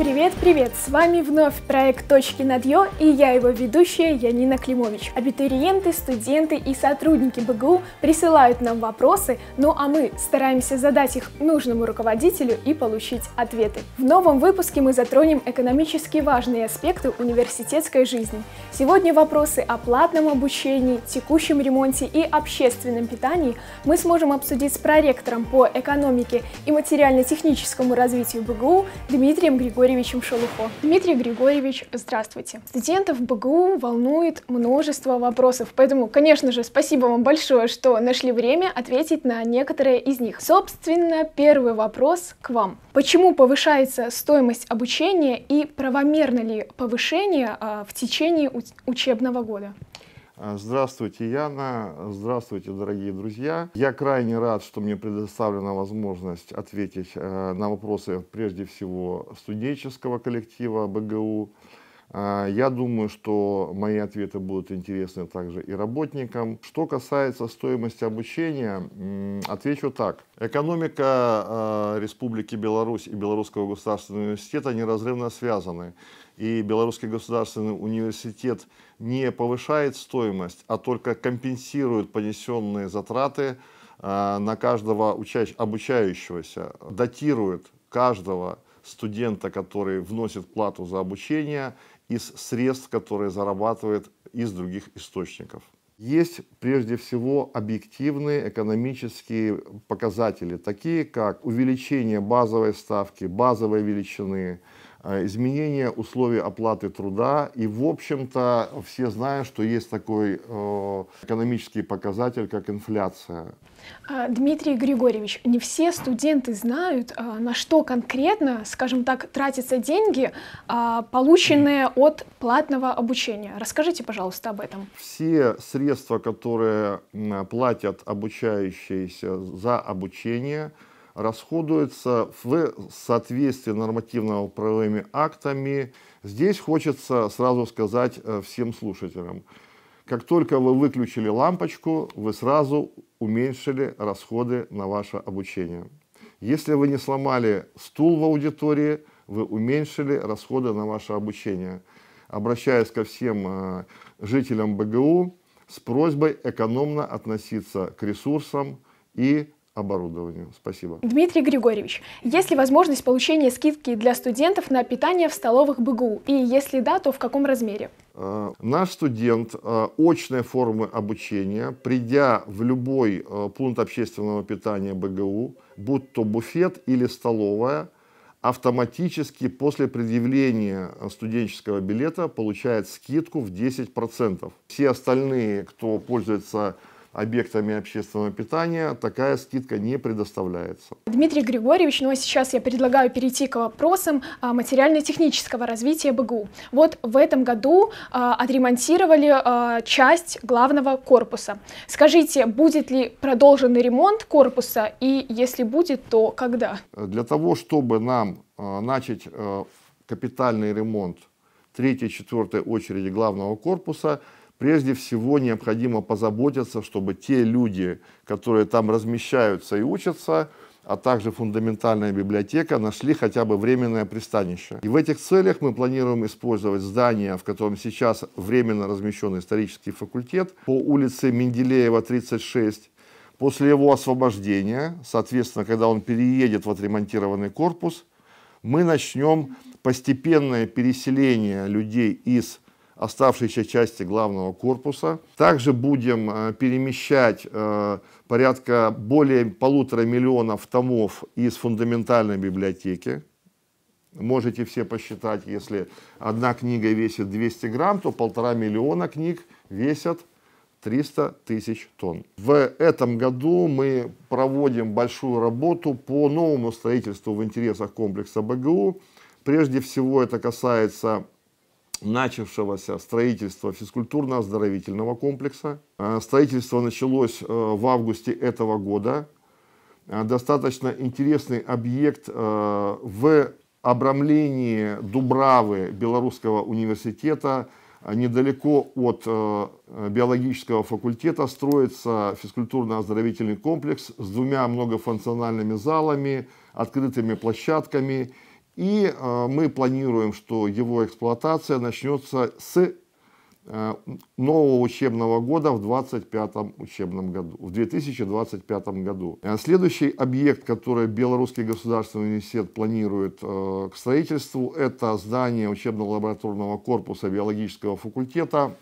Привет-привет! С вами вновь проект «Точки над Ё» и я его ведущая Янина Климович. Абитуриенты, студенты и сотрудники БГУ присылают нам вопросы, ну а мы стараемся задать их нужному руководителю и получить ответы. В новом выпуске мы затронем экономически важные аспекты университетской жизни. Сегодня вопросы о платном обучении, текущем ремонте и общественном питании мы сможем обсудить с проректором по экономике и материально-техническому развитию БГУ Дмитрием Григорьевичем Григорьевичем Шелухо. Дмитрий Григорьевич, здравствуйте. Студентов БГУ волнует множество вопросов, поэтому, конечно же, спасибо вам большое, что нашли время ответить на некоторые из них. Собственно, первый вопрос к вам. Почему повышается стоимость обучения и правомерно ли повышение а, в течение учебного года? А, здравствуйте, Яна. Здравствуйте, дорогие друзья. Я крайне рад, что мне предоставлена возможность ответить э, на вопросы, прежде всего, студенческого коллектива БГУ. А, я думаю, что мои ответы будут интересны также и работникам. Что касается стоимости обучения, отвечу так. Экономика а, Республики Беларусь и Белорусского государственного университета неразрывно связаны и Белорусский государственный университет не повышает стоимость, а только компенсирует понесенные затраты э, на каждого учащ... обучающегося, датирует каждого студента, который вносит плату за обучение, из средств, которые зарабатывает из других источников. Есть прежде всего объективные экономические показатели, такие как увеличение базовой ставки, базовой величины, изменение условий оплаты труда. И, в общем-то, все знают, что есть такой э, экономический показатель, как инфляция. А, Дмитрий Григорьевич, не все студенты знают, а, на что конкретно, скажем так, тратятся деньги, полученные от платного обучения. Расскажите, пожалуйста, об этом. Все средства, которые платят обучающиеся за обучение – расходуется в соответствии нормативно-правовыми актами. Здесь хочется сразу сказать э, всем слушателям, как только вы выключили лампочку, вы сразу уменьшили расходы на ваше обучение. Если вы не сломали стул в аудитории, вы уменьшили расходы на ваше обучение. Обращаясь ко всем э, жителям БГУ с просьбой экономно относиться к ресурсам и оборудованию. Спасибо. Дмитрий Григорьевич, есть ли возможность получения скидки для студентов на питание в столовых БГУ? И если да, то в каком размере? Э, наш студент э, очной формы обучения, придя в любой э, пункт общественного питания БГУ, будь то буфет или столовая, автоматически после предъявления студенческого билета получает скидку в 10%. Все остальные, кто пользуется объектами общественного питания такая скидка не предоставляется. Дмитрий Григорьевич, ну а сейчас я предлагаю перейти к вопросам а, материально-технического развития БГУ. Вот в этом году а, отремонтировали а, часть главного корпуса. Скажите, будет ли продолженный ремонт корпуса и если будет, то когда? Для того, чтобы нам начать капитальный ремонт третьей, четвертой очереди главного корпуса, Прежде всего необходимо позаботиться, чтобы те люди, которые там размещаются и учатся, а также фундаментальная библиотека нашли хотя бы временное пристанище. И в этих целях мы планируем использовать здание, в котором сейчас временно размещен исторический факультет по улице Менделеева, 36. После его освобождения, соответственно, когда он переедет в отремонтированный корпус, мы начнем постепенное переселение людей из оставшейся части главного корпуса. Также будем э, перемещать э, порядка более полутора миллионов томов из фундаментальной библиотеки. Можете все посчитать, если одна книга весит 200 грамм, то полтора миллиона книг весят 300 тысяч тонн. В этом году мы проводим большую работу по новому строительству в интересах комплекса БГУ. Прежде всего это касается начавшегося строительства физкультурно-оздоровительного комплекса. Э, строительство началось э, в августе этого года. Э, достаточно интересный объект в обрамлении Дубравы Белорусского университета. Недалеко от биологического факультета строится физкультурно-оздоровительный комплекс с двумя многофункциональными залами, открытыми площадками И мы планируем, что его эксплуатация начнется с нового учебного года в 2025 учебном году, в 2025 году. Следующий объект, который Белорусский государственный университет планирует к строительству, это здание учебно-лабораторного корпуса биологического факультета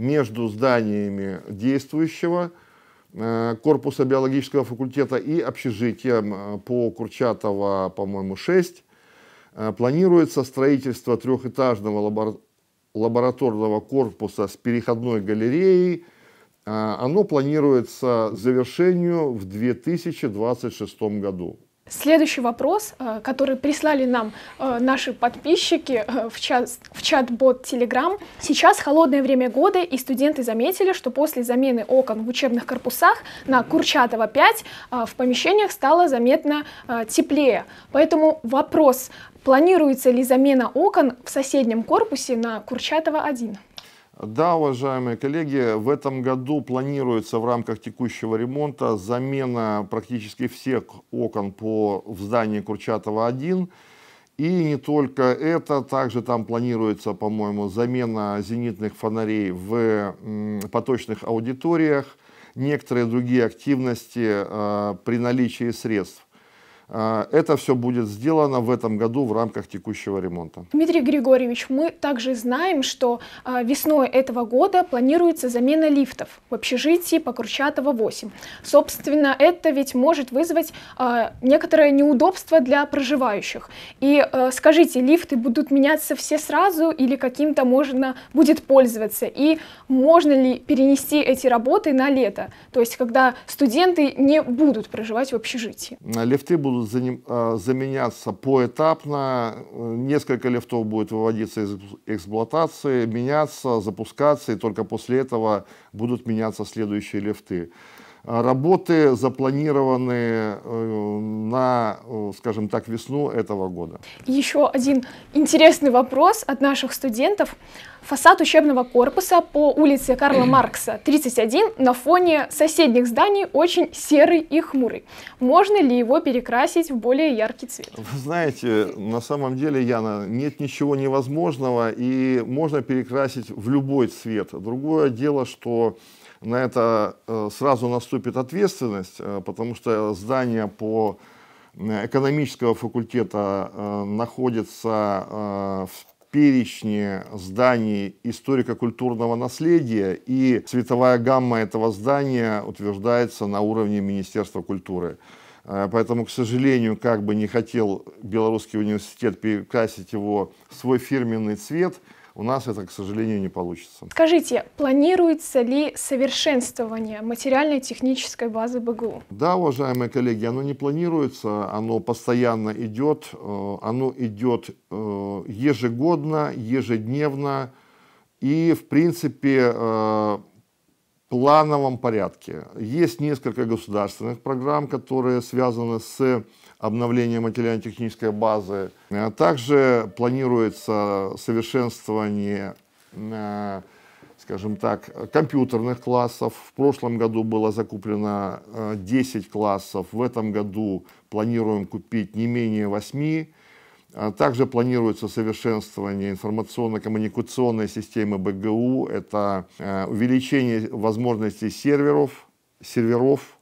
между зданиями действующего э, корпуса биологического факультета и общежитием э, по Курчатова, по-моему, 6. Э, планируется строительство трехэтажного лабораторного корпуса с переходной галереей. Оно планируется завершению в 2026 году. Следующий вопрос, э, который прислали нам э, наши подписчики э, в, чат, в чат-бот Telegram. Сейчас холодное время года, и студенты заметили, что после замены окон в учебных корпусах на Курчатова 5 в помещениях стало заметно теплее. Поэтому вопрос, планируется ли замена окон в соседнем корпусе на Курчатова 1? Да, уважаемые коллеги, в этом году планируется в рамках текущего ремонта замена практически всех окон по в здании Курчатова-1. И не только это, также там планируется, по-моему, замена зенитных фонарей в поточных аудиториях, некоторые другие активности э, при наличии средств. А, это все будет сделано в этом году в рамках текущего ремонта. Дмитрий Григорьевич, мы также знаем, что а, весной этого года планируется замена лифтов в общежитии по Курчатова 8. Собственно, это ведь может вызвать а, некоторое неудобство для проживающих. И скажите, лифты будут меняться все сразу или каким-то можно будет пользоваться? И можно ли перенести эти работы на лето? То есть, когда студенты не будут проживать в общежитии? Лифты будут будут а, заменяться поэтапно. Несколько лифтов будет выводиться из эксплуатации, меняться, запускаться, и только после этого будут меняться следующие лифты. А, работы запланированы э, на, скажем так, весну этого года. Еще один интересный вопрос от наших студентов. Фасад учебного корпуса по улице Карла Маркса, 31, на фоне соседних зданий очень серый и хмурый. Можно ли его перекрасить в более яркий цвет? Вы знаете, на самом деле, Яна, нет ничего невозможного, и можно перекрасить в любой цвет. Другое дело, что на это э, сразу наступит ответственность, э, потому что здание по э, экономического факультета находится в перечне зданий историко-культурного наследия, и цветовая гамма этого здания утверждается на уровне Министерства культуры. Поэтому, к сожалению, как бы не хотел Белорусский университет перекрасить его в свой фирменный цвет – у нас это, к сожалению, не получится. Скажите, планируется ли совершенствование материальной технической базы БГУ? Да, уважаемые коллеги, оно не планируется, оно постоянно идет, э, оно идет э, ежегодно, ежедневно и, в принципе, э, плановом порядке. Есть несколько государственных программ, которые связаны с обновлением материально-технической базы. А также планируется совершенствование, э, скажем так, компьютерных классов. В прошлом году было закуплено 10 э, классов, в этом году планируем купить не менее 8. А также планируется совершенствование информационно-коммуникационной системы БГУ. Это э, увеличение возможностей серверов, серверов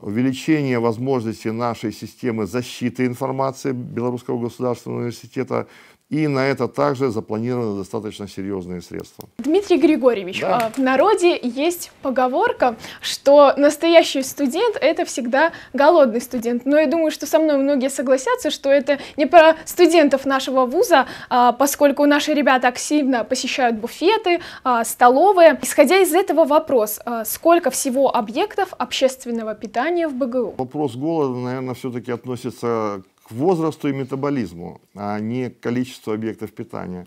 увеличение возможностей нашей системы защиты информации Белорусского государственного университета и на это также запланированы достаточно серьезные средства. Дмитрий Григорьевич, да. А, в народе есть поговорка, что настоящий студент – это всегда голодный студент. Но я думаю, что со мной многие согласятся, что это не про студентов нашего вуза, а, поскольку наши ребята активно посещают буфеты, а, столовые. Исходя из этого вопрос, сколько всего объектов общественного питания в БГУ? Вопрос голода, наверное, все-таки относится возрасту и метаболизму, а не количеству объектов питания.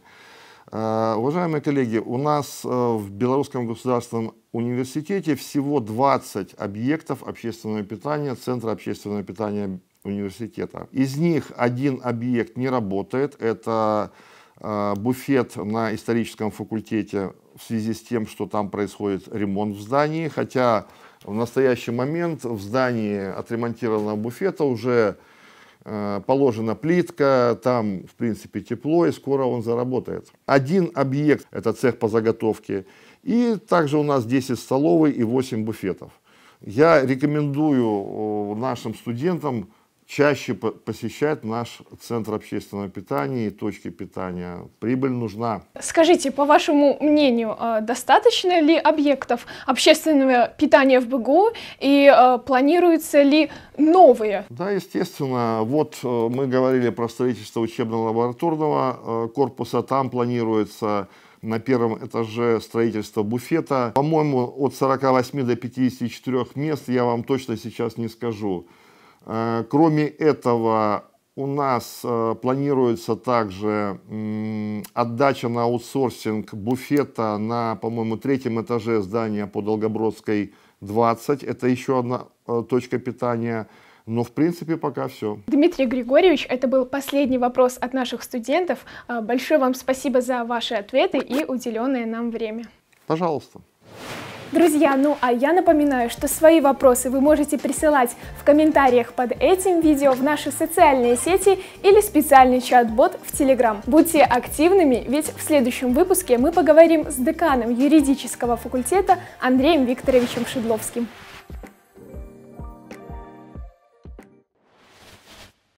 А, уважаемые коллеги, у нас э, в Белорусском государственном университете всего 20 объектов общественного питания, Центра общественного питания университета. Из них один объект не работает, это э, буфет на историческом факультете в связи с тем, что там происходит ремонт в здании, хотя в настоящий момент в здании отремонтированного буфета уже э, положена плитка, там, в принципе, тепло, и скоро он заработает. Один объект – это цех по заготовке, и также у нас 10 столовой и 8 буфетов. Я рекомендую нашим студентам чаще посещать наш центр общественного питания и точки питания. Прибыль нужна. Скажите, по вашему мнению, а, достаточно ли объектов общественного питания в БГУ и а, планируются ли новые? Да, естественно. Вот э, мы говорили про строительство учебно-лабораторного э, корпуса. Там планируется на первом этаже строительство буфета. По-моему, от 48 до 54 мест, я вам точно сейчас не скажу. Э, кроме этого, у нас э, планируется также отдача на аутсорсинг буфета на, по-моему, третьем этаже здания по Долгобродской 20. Это еще одна э, точка питания. Но, в принципе, пока все. Дмитрий Григорьевич, это был последний вопрос от наших студентов. Большое вам спасибо за ваши ответы и уделенное нам время. Пожалуйста. Друзья, ну а я напоминаю, что свои вопросы вы можете присылать в комментариях под этим видео в наши социальные сети или специальный чат-бот в Телеграм. Будьте активными, ведь в следующем выпуске мы поговорим с деканом юридического факультета Андреем Викторовичем Шедловским.